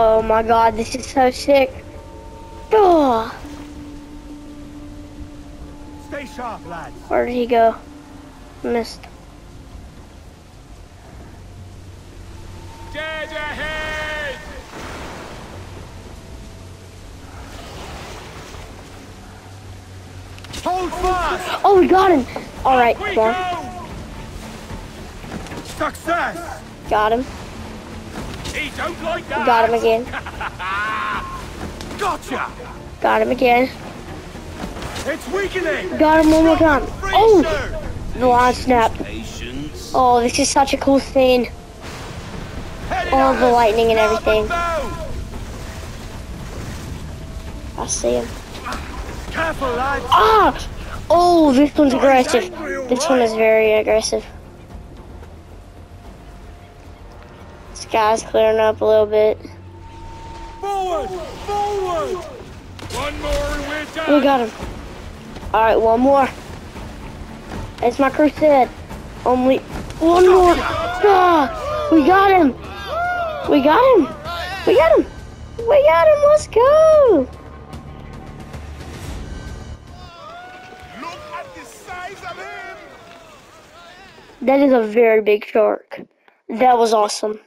Oh my god, this is so sick. Oh, Stay sharp, lads. where did he go? Missed. Dead ahead! Hold fast! Oh, we got him. All right, We come on. go! Success! Got him. He don't like that! Got him again. Gotcha! Got him again. It's weakening! Got him one more time. Oh, the line snap. Oh, this is such a cool scene. All the us. lightning and everything. I see him. Careful, lads! Ah! Oh, this one's aggressive. This one is very aggressive. Sky's clearing up a little bit. Forward! Forward! One more and we're done! We got him. Alright, one more. It's my crusade. Only one more. Ah, we got him. We got him. We got him. We got him. Let's go. Look at the size of him! That is a very big shark. That was awesome.